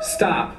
Stop.